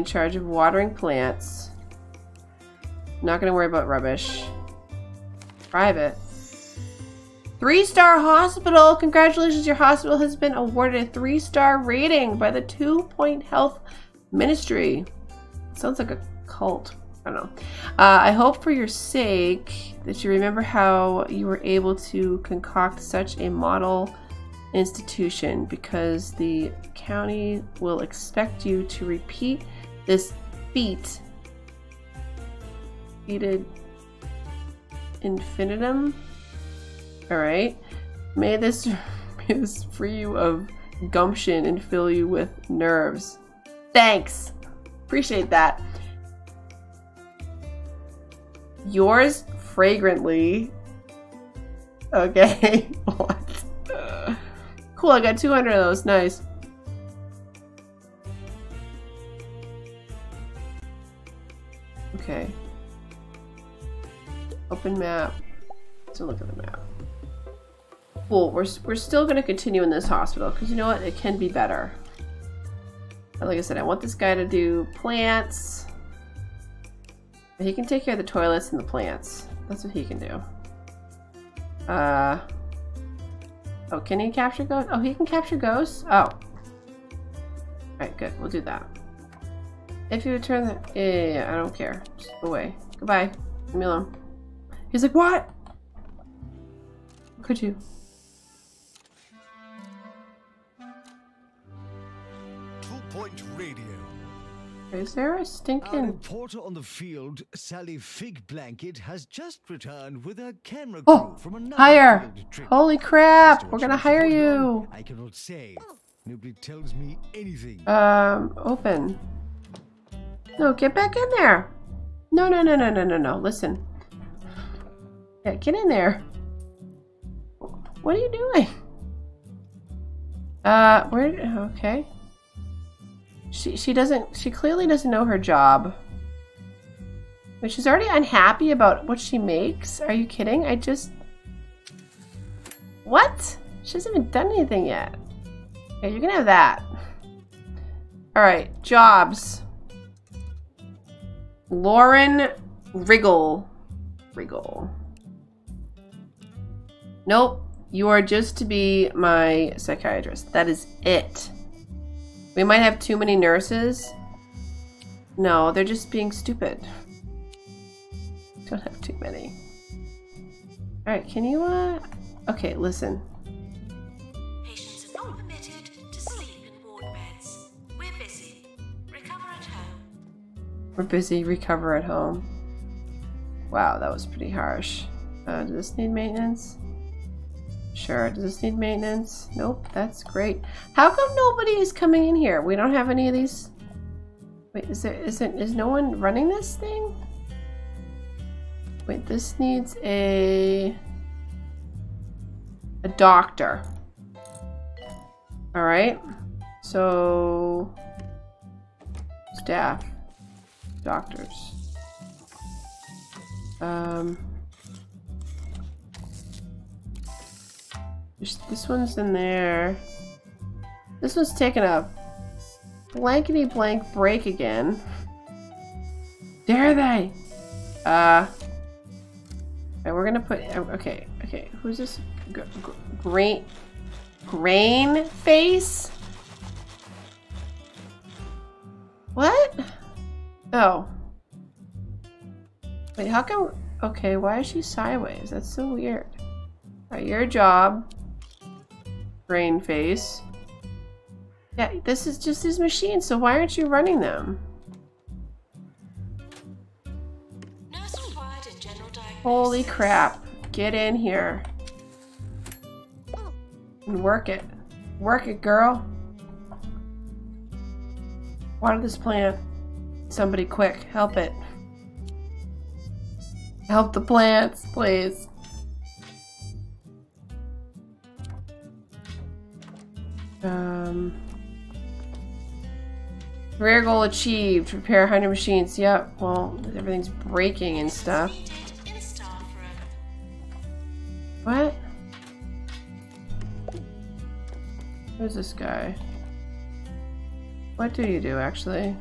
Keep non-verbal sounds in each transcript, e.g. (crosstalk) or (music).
in charge of watering plants. Not gonna worry about rubbish. Private. Three-star hospital! Congratulations, your hospital has been awarded a three-star rating by the Two Point Health Ministry. Sounds like a cult. I don't know. Uh, I hope for your sake that you remember how you were able to concoct such a model institution because the county will expect you to repeat this beat Feated infinitum. Alright. May this, (laughs) may this free you of gumption and fill you with nerves. Thanks! Appreciate that. Yours fragrantly. Okay. (laughs) what? Cool, I got 200 of those. Nice. Open map. Let's look at the map. Cool, we're, we're still going to continue in this hospital because you know what? It can be better. But like I said, I want this guy to do plants. He can take care of the toilets and the plants. That's what he can do. Uh, oh, can he capture ghosts? Oh, he can capture ghosts? Oh. Alright, good. We'll do that. If you return the... Yeah, yeah, yeah, I don't care. Just away. Goodbye. Leave me alone. He's like, what? Could you? Two Point Radio. Is there a Our stinking... reporter on the field, Sally Fig Blanket, has just returned with her camera crew Oh, from another hire! trip. Holy crap! We're gonna hire you! I cannot say. Nobody tells me anything. Um, open. No, get back in there. No, no, no, no, no, no, no. Listen. Yeah, get in there. What are you doing? Uh, where? Okay. She she doesn't. She clearly doesn't know her job. But she's already unhappy about what she makes. Are you kidding? I just. What? She hasn't even done anything yet. Yeah, you can have that. Alright, jobs. Lauren Riggle. Riggle. Nope. You are just to be my psychiatrist. That is it. We might have too many nurses. No, they're just being stupid. Don't have too many. Alright, can you, uh... Okay, listen. Patients are not permitted to sleep in ward beds. We're busy. Recover at home. We're busy, recover at home. Wow, that was pretty harsh. Uh, does this need maintenance? Sure. Does this need maintenance? Nope, that's great. How come nobody is coming in here? We don't have any of these. Wait, is there is it is no one running this thing? Wait, this needs a a doctor. All right. So staff, doctors. Um. This one's in there. This one's taking a blankety blank break again. (laughs) Dare they? Uh. Alright, we're gonna put. Okay, okay. Who's this? Grain. Grain face? What? Oh. Wait, how come? Okay, why is she sideways? That's so weird. Alright, your job. Brain face. Yeah, this is just his machine, so why aren't you running them? Nurse required in general diagnosis. Holy crap. Get in here. And work it. Work it, girl. Water this plant. Somebody quick, help it. Help the plants, please. Um, career goal achieved. Repair 100 machines. Yep. Well, everything's breaking and stuff. Needed in staff room. What? Who's this guy? What do you do, actually?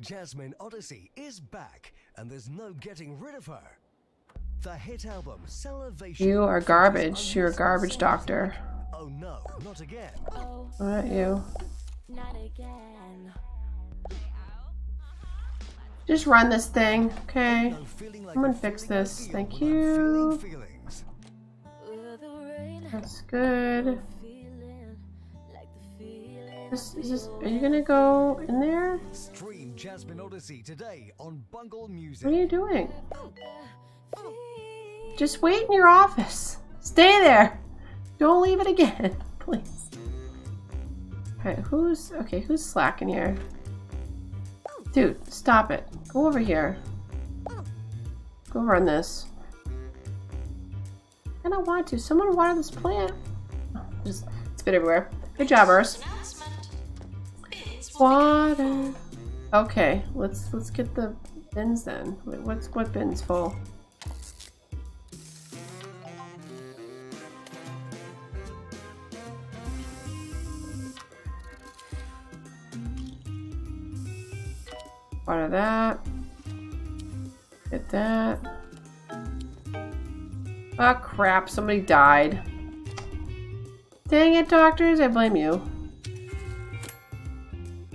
Jasmine Odyssey is back, and there's no getting rid of her. The hit album Salivation. You are garbage. You're a garbage doctor. Like, Oh no, not again. Oh. Not you. Not again. Just run this thing, okay? No like I'm gonna fix this. Thank when feeling you. feelings. With the rain, That's good. feeling like the feeling. This, is this, are you gonna go in there? Stream Jasmine Odyssey today on Bungle Music. What are you doing? Just wait in your office. Stay there. Don't leave it again, (laughs) please. Alright, who's okay, who's slacking here? Dude, stop it. Go over here. Go run this. I don't want to. Someone water this plant. Oh, just it's been everywhere. Good job, Urs. Water. Okay, let's let's get the bins then. Wait, what's what bins full? Water that. Get that. Ah crap, somebody died. Dang it, doctors, I blame you.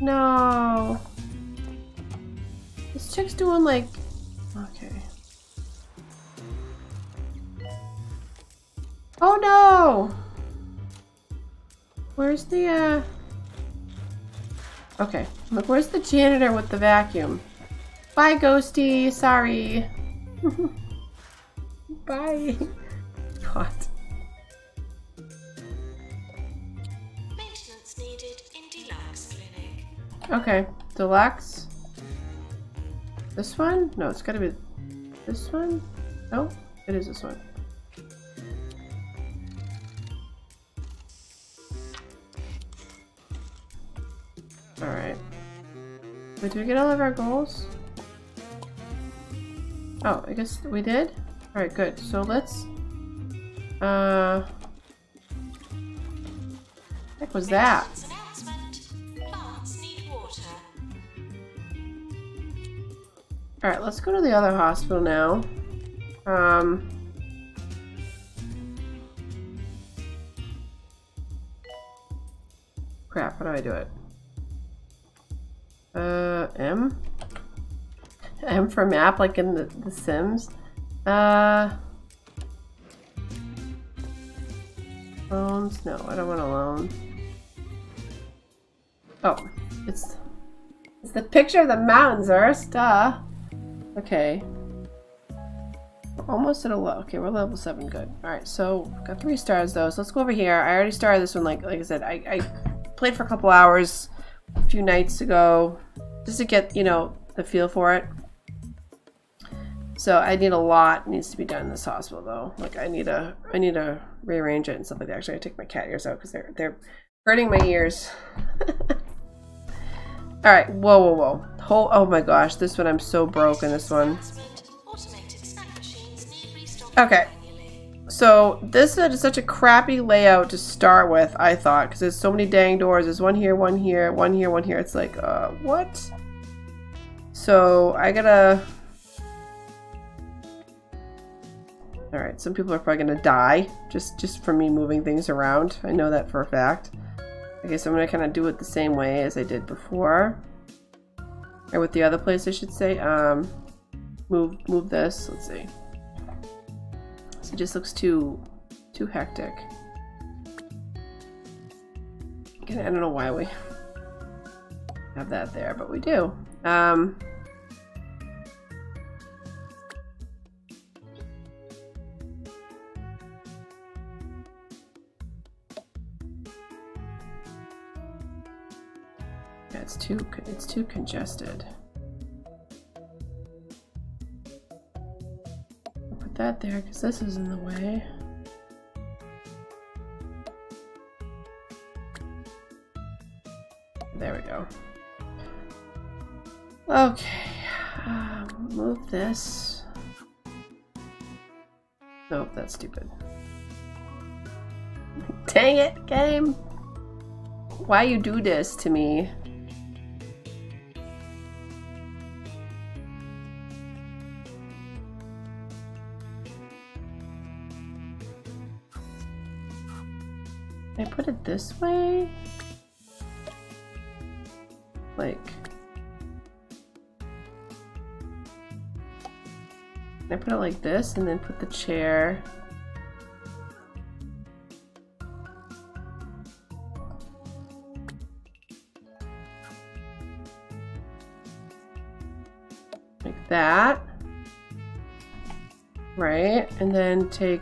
No. This chick's doing like. Okay. Oh no! Where's the, uh. Okay. Look, where's the janitor with the vacuum? Bye, Ghosty. Sorry. (laughs) Bye. God. Maintenance needed in Deluxe Clinic. Okay. Deluxe. This one? No, it's gotta be this one? No, it is this one. Wait, did we get all of our goals? Oh, I guess we did? Alright, good. So let's... Uh... Heck was that? Plants need water. Alright, let's go to the other hospital now. Um. Crap, how do I do it? Uh, M? M for map, like in the, the Sims? Uh. Loans? No, I don't want a loan. Oh, it's it's the picture of the mountains, Earth. Duh. Okay. Almost at a low. Okay, we're level seven. Good. All right, so got three stars though. So let's go over here. I already started this one. Like like I said, I, I played for a couple hours a few nights ago just to get you know the feel for it. So I need a lot needs to be done in this hospital though. Like I need a I need to rearrange it and stuff like that. Actually, I take my cat ears out because they're they're hurting my ears. (laughs) All right, whoa, whoa, whoa. Whole, oh my gosh, this one I'm so broke in this one. Announcement. Automated snack machines need restocking Okay. So this is such a crappy layout to start with, I thought, because there's so many dang doors. There's one here, one here, one here, one here. It's like, uh, what? So I gotta. All right, some people are probably gonna die just just for me moving things around. I know that for a fact. Okay, so I'm gonna kind of do it the same way as I did before, or with the other place, I should say. Um, move move this. Let's see. So it just looks too too hectic. Again, I don't know why we have that there, but we do. Um, it's too it's too congested. That there because this is in the way. There we go. Okay, um, move this. Nope, that's stupid. (laughs) Dang it, game! Why you do this to me? This way? Like... Can I put it like this and then put the chair? Like that. Right, and then take...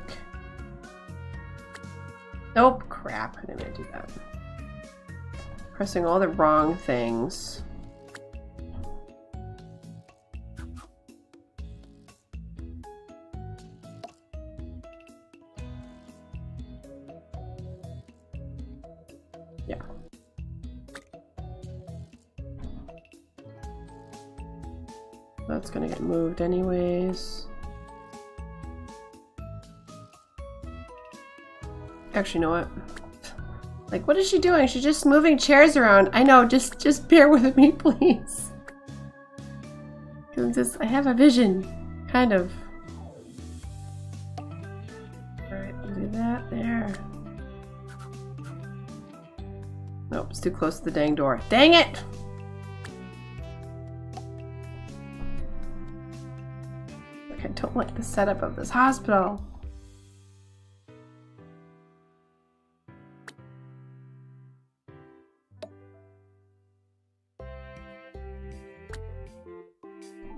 Pressing all the wrong things. Yeah. That's gonna get moved anyways. Actually, you know what? Like, what is she doing? She's just moving chairs around. I know, just just bear with me, (laughs) please. Just, I have a vision. Kind of. Alright, do that there. Nope, it's too close to the dang door. Dang it! I don't like the setup of this hospital.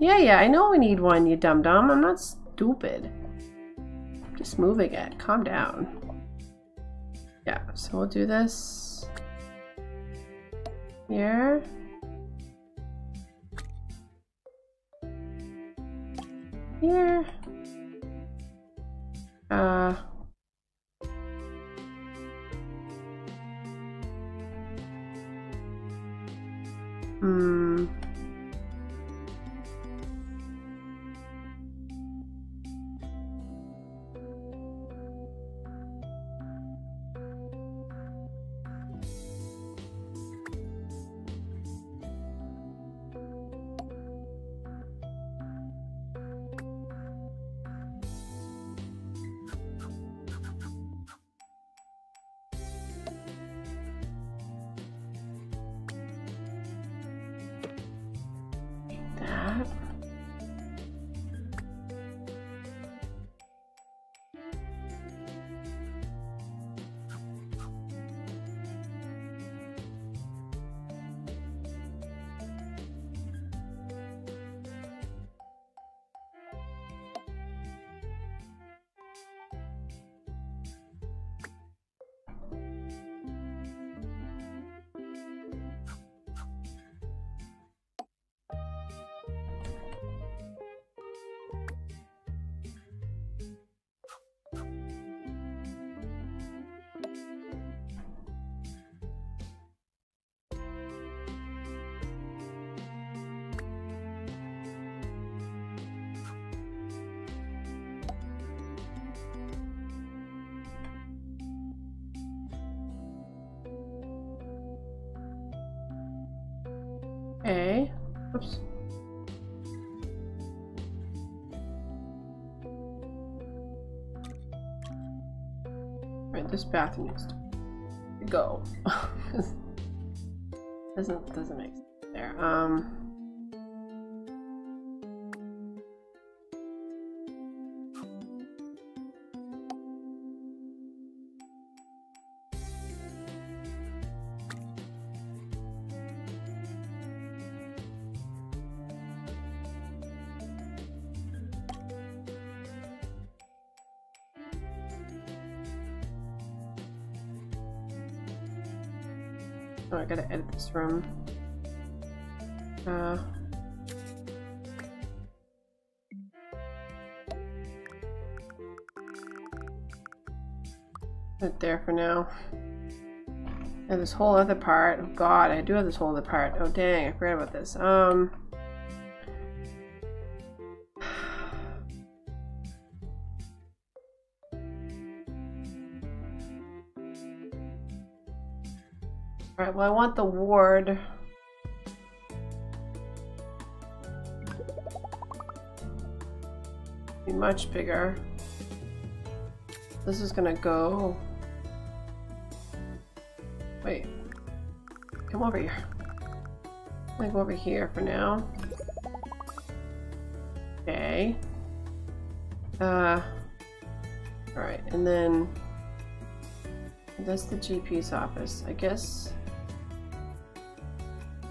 Yeah, yeah, I know we need one, you dum dum. I'm not stupid. I'm just moving it. Calm down. Yeah, so we'll do this here. Here. Uh. Hmm. Okay. Oops. Right, this bathroom needs to go. (laughs) doesn't doesn't make sense there. Um. Oh, I gotta edit this room. Uh. Put it there for now. And this whole other part. Oh god, I do have this whole other part. Oh dang, I forgot about this. Um. Well I want the ward. Be much bigger. This is gonna go Wait. Come over here. I'm gonna go over here for now. Okay. Uh. Alright, and then. That's the GP's office. I guess.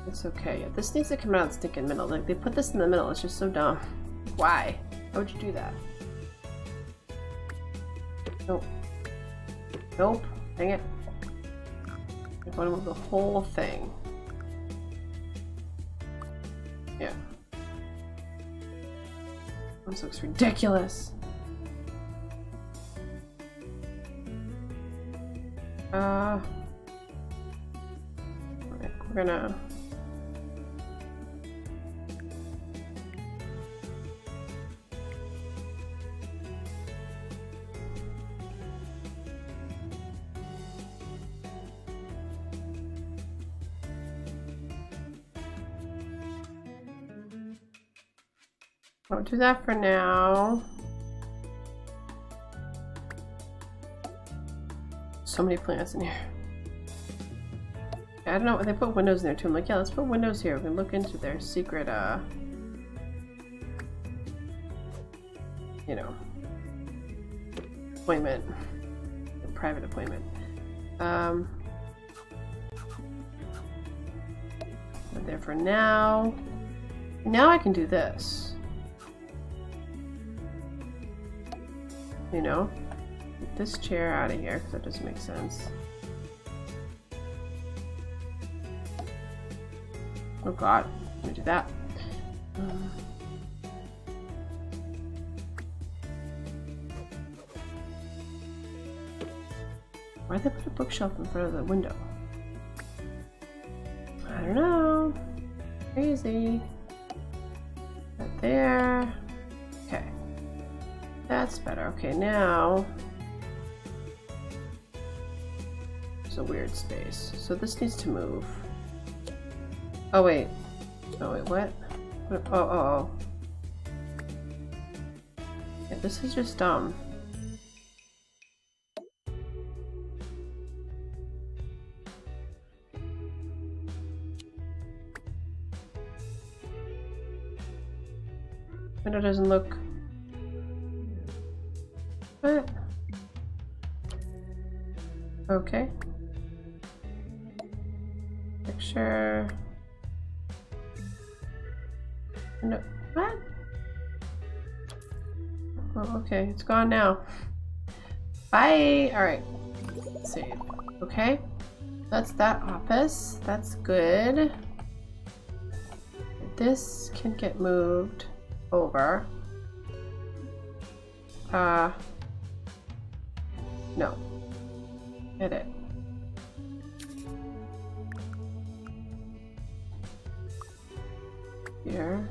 It's okay. This needs to come out stick in the middle. Like, they put this in the middle. It's just so dumb. Why? Why would you do that? Nope. Nope. Dang it. I want to move the whole thing. Yeah. This looks ridiculous. Uh, we're gonna. I'll do that for now. So many plants in here. I don't know, they put windows in there too. I'm like, yeah, let's put windows here. We can look into their secret, uh... You know... Appointment. private appointment. Um... Put there for now. Now I can do this. You know? Get this chair out of here, because that doesn't make sense. Oh god, let me do that. Why'd they put a bookshelf in front of the window? I don't know. Crazy. Right there. That's better. Okay, now... There's a weird space. So this needs to move. Oh, wait. Oh, wait, what? what? Oh, oh, oh. Yeah, this is just dumb. Window doesn't look... Okay. Picture... No, what? Oh, okay, it's gone now. Bye! Alright. Save. Okay. That's that office. That's good. This can get moved over. Uh, no. Edit. Here.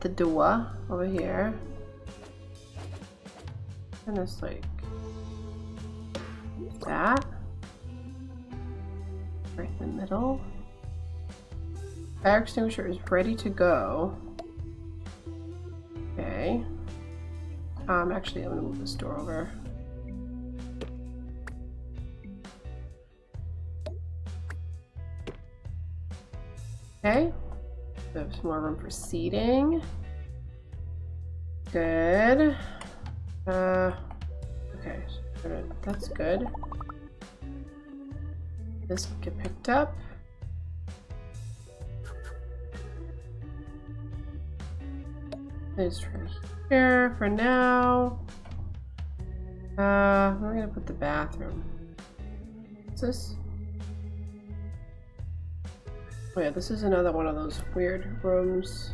The door over here. And it's like that. Right in the middle. Fire extinguisher is ready to go. Okay. Um, actually, I'm gonna move this door over. Okay. There's more room for seating. Good. Uh, okay, that's good. This can get picked up. Is right here for now. Uh, we're gonna put the bathroom. What's this? Oh yeah, this is another one of those weird rooms.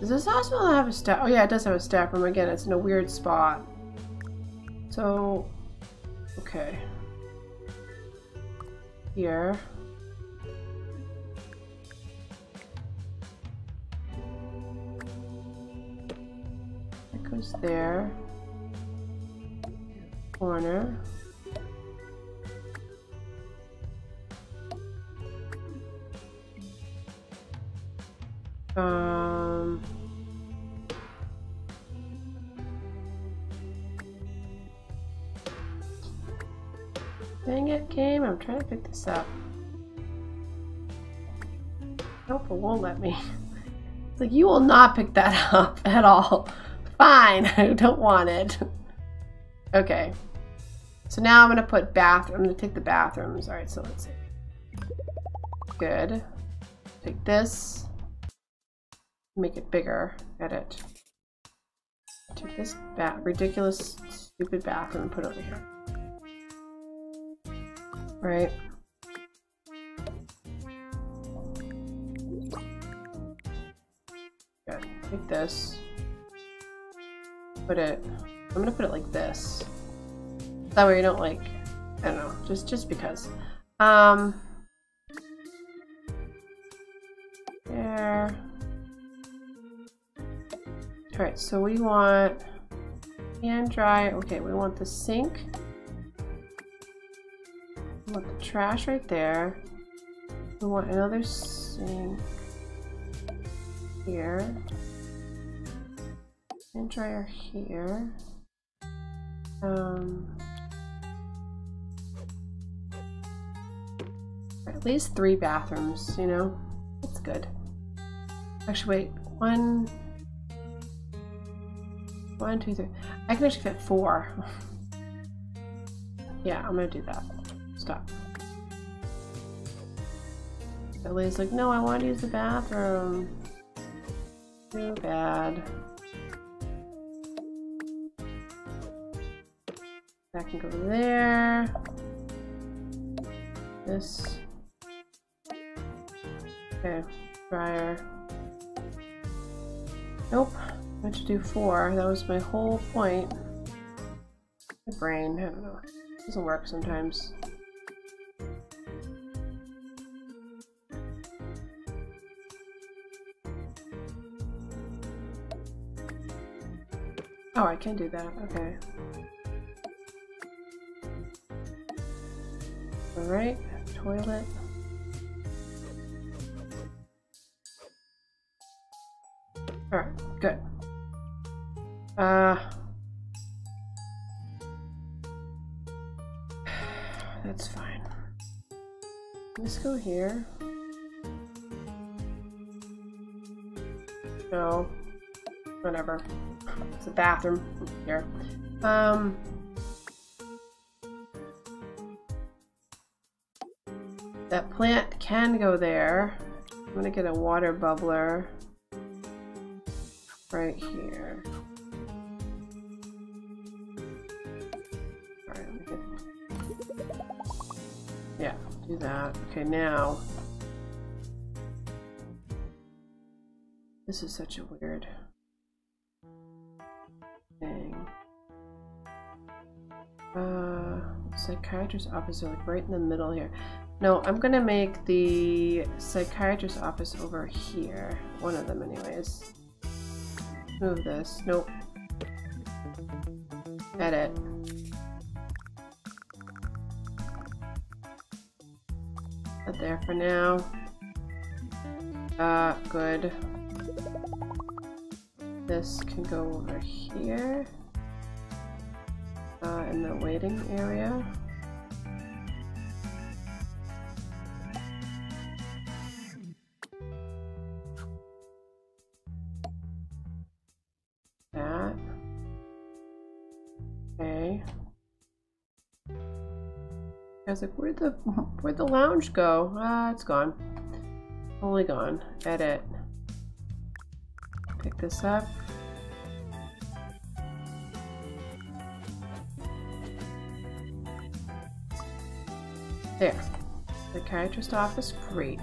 Does this hospital have a staff? Oh yeah, it does have a staff room. Again, it's in a weird spot. So, okay. Here. It goes there. Corner. Um, dang it, game, I'm trying to pick this up. Nope, it won't let me. It's (laughs) like, you will not pick that (laughs) up at all. Fine, (laughs) I don't want it. Okay. So now I'm going to put bathroom. I'm going to take the bathrooms. All right, so let's see. Good. Take this. Make it bigger. Edit. Take this ba ridiculous, stupid bathroom and put it over here. Right. Good. Take this. Put it. I'm gonna put it like this. That way you don't like. I don't know. Just just because. Um. So we want hand dry. Okay, we want the sink. We want the trash right there. We want another sink here. Hand dryer here. Um, at least three bathrooms, you know? That's good. Actually, wait. One, one, two, three. I can actually fit four. yeah, I'm gonna do that. Stop. Ellie's like, no, I want to use the bathroom. Too bad. That can go there. This. Okay, dryer. Nope, I meant to do four. That was my whole point. My brain, I don't know. It doesn't work sometimes. Oh, I can do that. Okay. Alright, toilet. Alright, good. Uh (sighs) that's fine. Let's go here. No. Whatever. It's a bathroom here. Um That plant can go there. I'm gonna get a water bubbler right here. That. Okay, now. This is such a weird thing. Uh, psychiatrist's office like right in the middle here. No, I'm gonna make the psychiatrist's office over here. One of them anyways. Move this. Nope. Edit. Put there for now. Uh, good. This can go over here. Uh, in the waiting area. Was like, where'd the (laughs) where'd the lounge go? Ah, it's gone. Totally gone. Edit. Pick this up. There. Psychiatrist office, great.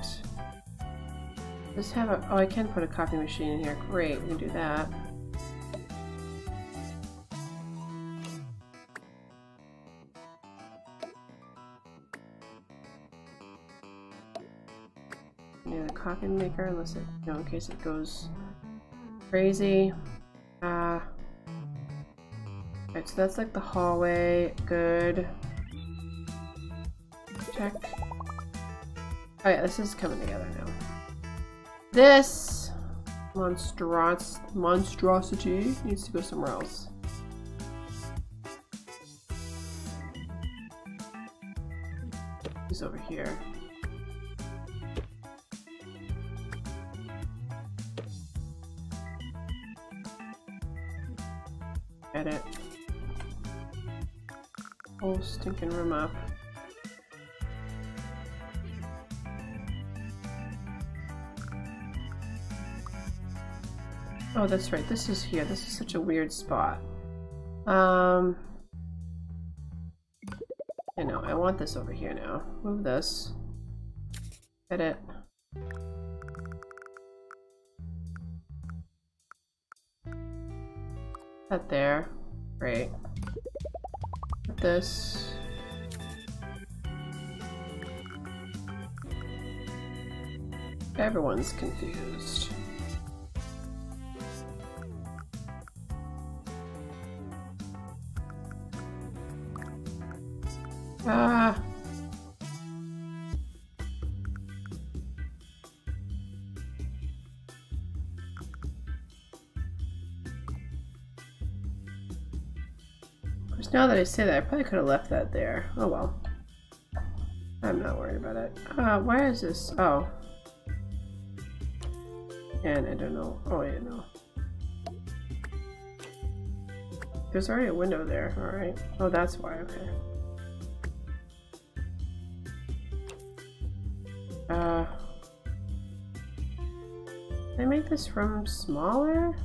Let's have a, oh I can put a coffee machine in here, great, we can do that. Coffee maker unless it, you know, in case it goes crazy. Uh, so that's like the hallway. Good. Check. Oh yeah, this is coming together now. This monstros monstrosity needs to go somewhere else. Oh, that's right. This is here. This is such a weird spot. Um... I know, I want this over here now. Move this. Edit. That there. Great. Put this. Everyone's confused. Ah. Of course, now that I say that, I probably could have left that there. Oh well. I'm not worried about it. Uh, why is this? Oh. And I don't know. Oh, yeah, no. There's already a window there, alright. Oh, that's why, okay. Uh, can I make this room smaller?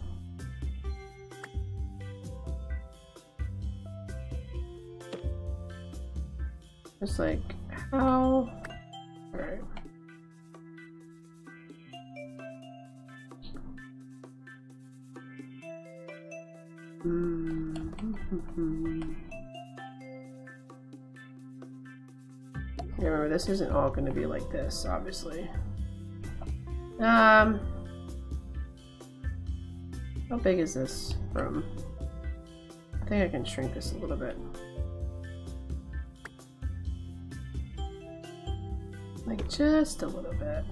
Just like, how? This isn't all going to be like this, obviously. Um, how big is this room? I think I can shrink this a little bit. Like, just a little bit.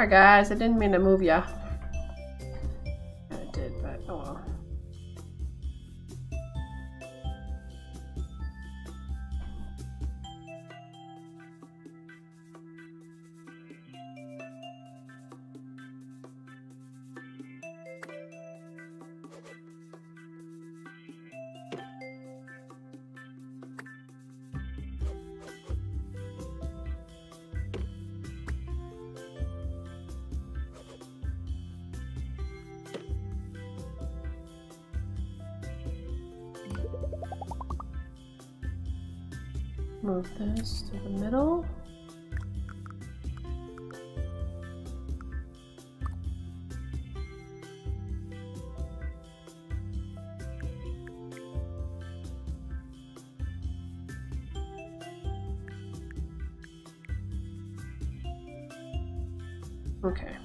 Sorry guys, I didn't mean to move ya. Okay.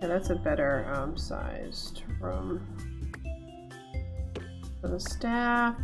Yeah, that's a better um, sized room. For the staff,